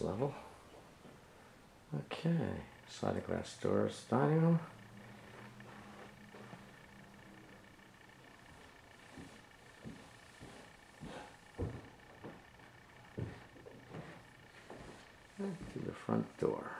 level. Okay, sliding glass doors, dining room. And through the front door.